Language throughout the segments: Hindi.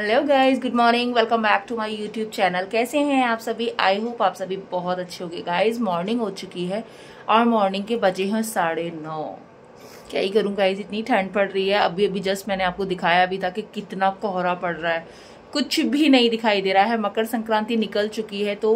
Hello guys good morning welcome back to my YouTube channel कैसे हैं आप सभी? आई होप आप सभी बहुत अच्छे होंगे। गाइस मॉर्निंग हो चुकी है और मॉर्निंग के बजे हैं साढ़े नौ। क्या ही करूँ गाइस इतनी ठंड पड़ रही है। अभी अभी जस्ट मैंने आपको दिखाया अभी था कि कितना कोहरा पड़ रहा है। कुछ भी नहीं दिखाई दे रहा है। मकर संक्रांति निकल चुकी है तो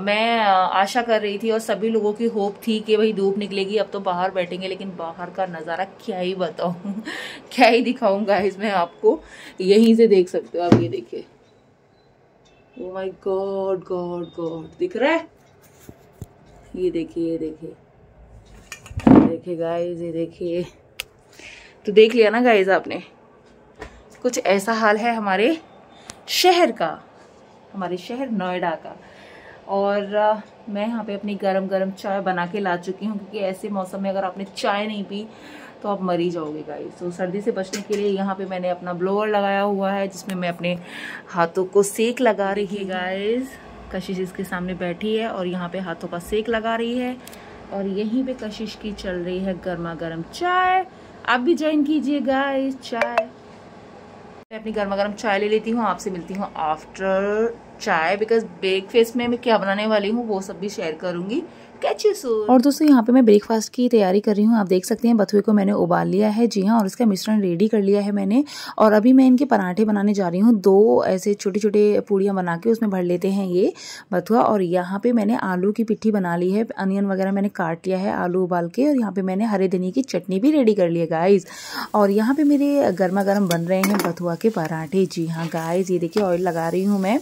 मैं आशा कर रही थी और सभी लोगों की होप थी कि भाई धूप निकलेगी। अब तो बाहर बैठेंगे, लेकिन बाहर का नज़ारा क्या ही बताऊँ, क्या ही दिखाऊँगा इसमें आपको यहीं से देख सकते हो। आप ये देखिए। ओ गॉड गॉड गॉड दिख रहा है? ये देखिए ये देखिए। देखिए गाइस ये देखिए। तो देख लिया ना गाइज़ आपने? कुछ ऐसा हाल है हमारे शहर का हमारे शहर नोएडा का। और आ, मैं यहाँ पे अपनी गरम गरम चाय बना के ला चुकी हूँ क्योंकि ऐसे मौसम में अगर आपने चाय नहीं पी तो आप मरी जाओगे गाइस तो सर्दी से बचने के लिए यहाँ पे मैंने अपना ब्लोअर लगाया हुआ है जिसमें मैं अपने हाथों को सेक लगा रही है गाइस कशिश इसके सामने बैठी है और यहाँ पे हाथों का सेक लगा रही है और यहीं पे कशिश की चल रही है गर्मा गर्म चाय. आप भी ज्वाइन कीजिए गाइस चाय. मैं अपनी गर्मा गर्म चाय ले लेती हूँ, आपसे मिलती हूँ आफ्टर चाय बिकॉज़ ब्रेकफेस्ट में मैं क्या बनाने वाली हूँ, वो सब भी शेयर करूँगी। और दोस्तों यहाँ पे मैं ब्रेकफास्ट की तैयारी कर रही हूँ। आप देख सकते हैं बथुए को मैंने उबाल लिया है। जी हाँ और इसका मिश्रण रेडी कर लिया है मैंने। और अभी मैं इनके पराठे बनाने जा रही हूँ। दो ऐसे छोटे छोटे पूड़ियाँ बना के उसमें भर लेते हैं ये बथुआ। और यहाँ पे मैंने आलू की पिट्ठी बना ली है। अनियन वगैरह मैंने काट लिया है आलू उबाल के। और यहाँ पे मैंने हरे धनी की चटनी भी रेडी कर ली है गाइज़ और यहाँ पे मेरे गर्मा गर्म बन रहे हैं बथुआ के पराठे। जी हाँ गाइज़ ये देखिए ऑयल लगा रही हूँ मैं।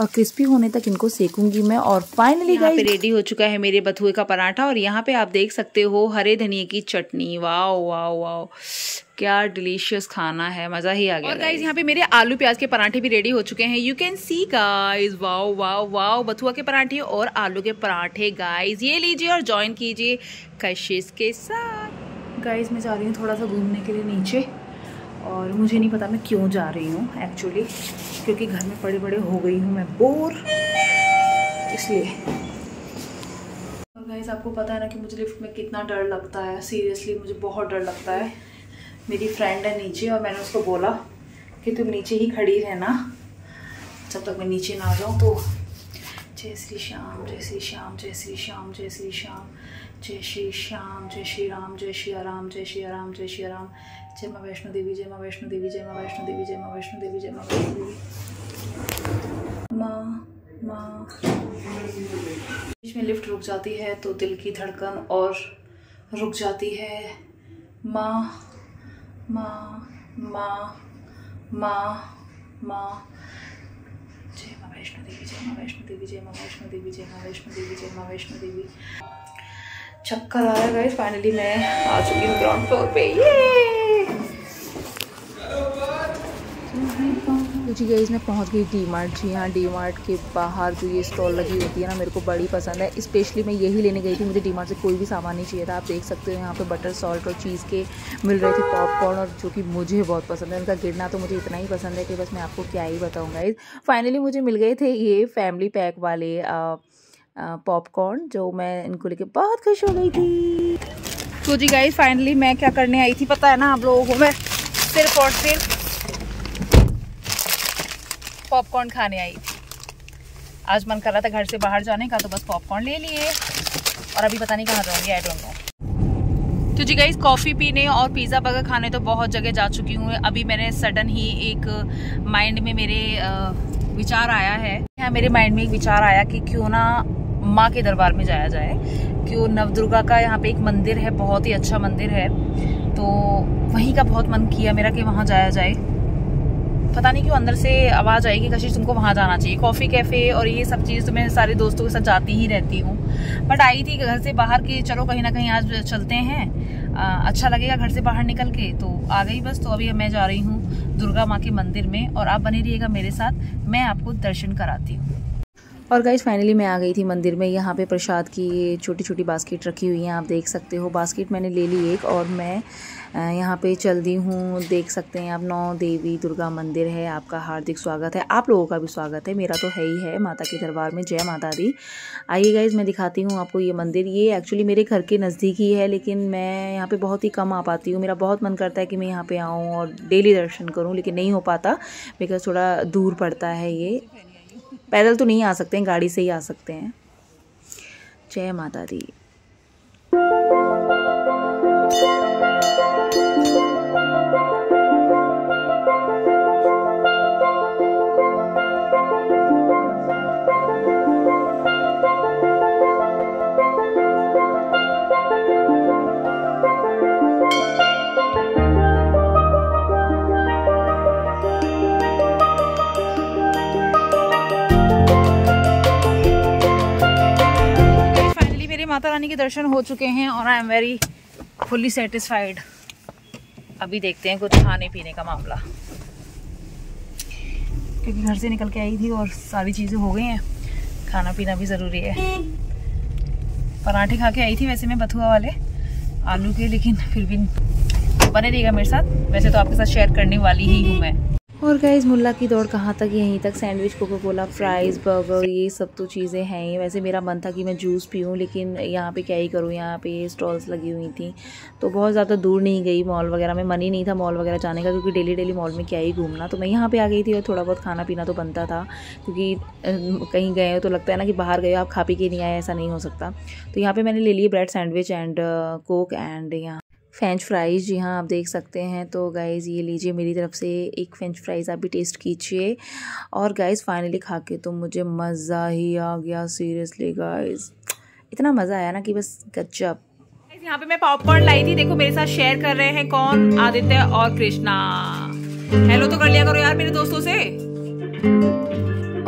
और क्रिस्पी होने तक इनको सेकूँगी मैं। और फाइनली गाइज़ रेडी हो चुका है मेरे बथुए का पराठा और यहाँ पे आप देख सकते हो हरे धनिए की चटनी। Wow wow wow. क्या डिलीशियस खाना है मज़ा ही आ गया और गाइज़ यहाँ पे मेरे आलू प्याज के पराठे भी रेडी हो चुके हैं। You can see guys wow wow wow बथुआ के पराठे और आलू के पराठे गाइज़ ये लीजिए और ज्वाइन कीजिए कशिश के साथ। गाइज़ मैं जा रही हूँ थोड़ा सा घूमने के लिए नीचे और मुझे नहीं पता मैं क्यों जा रही हूँ एक्चुअली क्योंकि घर में पड़े पड़े हो गई हूँ मैं। बोर इसलिए। गाइस आपको पता है ना कि मुझे लिफ्ट में कितना डर लगता है। सीरियसली मुझे बहुत डर लगता है। मेरी फ्रेंड है नीचे और मैंने उसको बोला कि तुम नीचे ही खड़ी रहना। जब तक मैं नीचे ना जाऊँ तो जय श्री श्याम, जय श्री श्याम, जय श्री श्याम, जय श्री श्याम, जय श्री श्याम, जय श्री राम, जय श्री राम जय श्री राम जय श्री राम जय माँ वैष्णो देवी, जय माँ वैष्णो देवी, जय माँ वैष्णो देवी, जय माँ वैष्णो देवी, जय माँ वैष्णो देवी। माँ माँ। बीच में लिफ्ट रुक जाती है तो दिल की धड़कन और रुक जाती है। माँ माँ माँ माँ माँ। जय माँ वैष्णो देवी, जय माँ वैष्णो देवी, जय माँ वैष्णो देवी, जय माँ वैष्णो देवी, जय माँ वैष्णो देवी। चक्कर आया गाइस फाइनली मैं आ चुकी हूँ ग्राउंड फ्लोर पे। ये जी गई मैं पहुँच गई डी मार्ट जी हाँ डी मार्ट के बाहर जो ये स्टॉल लगी होती है ना, मेरे को बड़ी पसंद है। स्पेशली मैं यही लेने गई थी, मुझे डी मार्ट से कोई भी सामान नहीं चाहिए था। आप देख सकते हो यहाँ पे बटर सॉल्ट और चीज़ के मिल रहे थे पॉपकॉर्न और जो कि मुझे बहुत पसंद है। उनका गिरना तो मुझे इतना ही पसंद है कि बस मैं आपको क्या ही बताऊँगा फाइनली मुझे मिल गए थे ये फैमिली पैक वाले पॉपकॉर्न जो मैं इनको लेके बहुत खुश हो गई थी। तो जी गाइज़ फाइनली मैं क्या करने आई थी पता है ना आप लोगों को? मैं सिर्फ़ और सिर्फ़ पॉपकॉर्न खाने आई थी। आज मन कर रहा था घर से बाहर जाने का तो बस पॉपकॉर्न ले लिए। और अभी पता नहीं कहाँ जाऊँगी आई डोंट नो तो जी गई कॉफ़ी पीने और पिज़्ज़ा बर्गर खाने तो बहुत जगह जा चुकी हूँ। अभी मैंने सडन ही एक माइंड में मेरे विचार आया है। यहाँ मेरे माइंड में एक विचार आया कि क्यों ना माँ के दरबार में जाया जाए। क्यों नवदुर्गा का यहाँ पे एक मंदिर है, बहुत ही अच्छा मंदिर है। तो वहीं का बहुत मन किया मेरा कि वहाँ जाया जाए। पता नहीं क्यों अंदर से आवाज़ आएगी कशिश तुमको वहाँ जाना चाहिए। कॉफ़ी कैफ़े और ये सब चीज़ तो मैं सारे दोस्तों के साथ जाती ही रहती हूँ। बट आई थी घर से बाहर के चलो कहीं ना कहीं आज चलते हैं। आ, अच्छा लगेगा घर से बाहर निकल के तो आ गई बस। तो अभी मैं जा रही हूँ दुर्गा माँ के मंदिर में और आप बने रहिएगा मेरे साथ। मैं आपको दर्शन कराती हूँ। और गाइज़ फाइनली मैं आ गई थी मंदिर में। यहाँ पे प्रसाद की ये छोटी छोटी बास्केट रखी हुई हैं, आप देख सकते हो। बास्केट मैंने ले ली एक और मैं यहाँ पे चल दी हूँ। देख सकते हैं आप, नौ देवी दुर्गा मंदिर है, आपका हार्दिक स्वागत है। आप लोगों का भी स्वागत है, मेरा तो है ही है, माता के दरबार में। जय माता दी। आइए गाइज़ मैं दिखाती हूँ आपको ये मंदिर। ये एक्चुअली मेरे घर के नज़दीक ही है, लेकिन मैं यहाँ पे बहुत ही कम आ पाती हूँ। मेरा बहुत मन करता है कि मैं यहाँ पे आऊँ और डेली दर्शन करूँ, लेकिन नहीं हो पाता बिकॉज़ थोड़ा दूर पड़ता है ये। पैदल तो नहीं आ सकते हैं गाड़ी से ही आ सकते हैं। जय माता दी। माता रानी के दर्शन हो चुके हैं और I am very fully satisfied अभी देखते हैं कुछ खाने पीने का मामला। क्योंकि घर से निकल के आई थी और सारी चीज़ें हो गई हैं। खाना पीना भी ज़रूरी है। पराठे खा के आई थी वैसे मैं बथुआ वाले। आलू के, लेकिन फिर भी बने रहेगा मेरे साथ। वैसे तो आपके साथ शेयर करने वाली ही हूँ मैं। और गाइज़ मुल्ला की दौड़ कहाँ तक? यहीं तक sandwich Coca Cola fries burger ये सब तो चीज़ें हैं ही। वैसे मेरा मन था कि मैं जूस पीऊँ, लेकिन यहाँ पे क्या ही करूँ? यहाँ पे स्टॉल्स लगी हुई थी। तो बहुत ज़्यादा दूर नहीं गई मॉल वगैरह में। मन ही नहीं था मॉल वगैरह जाने का, क्योंकि डेली डेली मॉल में क्या ही घूमना। तो मैं यहाँ पर आ गई थी और थोड़ा बहुत खाना पीना तो बनता था, क्योंकि कहीं गए तो लगता है ना कि बाहर गए आप खा पी के नहीं आए, ऐसा नहीं हो सकता। तो यहाँ पर मैंने ले लिए bread sandwich and Coke and यहाँ फ्रेंच फ्राइज़ जी हाँ आप देख सकते हैं। तो गाइज़ ये लीजिए मेरी तरफ़ से एक फ्रेंच फ्राइज़ आप भी टेस्ट कीजिए। और गाइज़ फाइनली खा के तो मुझे मज़ा ही आ गया सीरियसली गाइज़ इतना मज़ा आया ना कि बस गजब। यहाँ पे मैं पॉपकॉर्न लाई थी, देखो मेरे साथ शेयर कर रहे हैं कौन? आदित्य और कृष्णा। हेलो तो कर लिया करो यार मेरे दोस्तों से।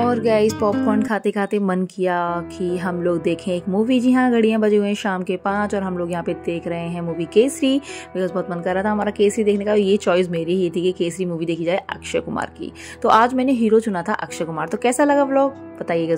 और गाइस पॉपकॉर्न खाते खाते मन किया कि हम लोग देखें एक मूवी जी हाँ घड़ियाँ बजे हुए हैं शाम के पाँच और हम लोग यहाँ पे देख रहे हैं मूवी केसरी। बिकॉज़ बहुत मन कर रहा था हमारा केसरी देखने का। ये चॉइस मेरी ही थी कि केसरी मूवी देखी जाए अक्षय कुमार की। तो आज मैंने हीरो चुना था अक्षय कुमार। तो कैसा लगा ब्लॉग बताइएगा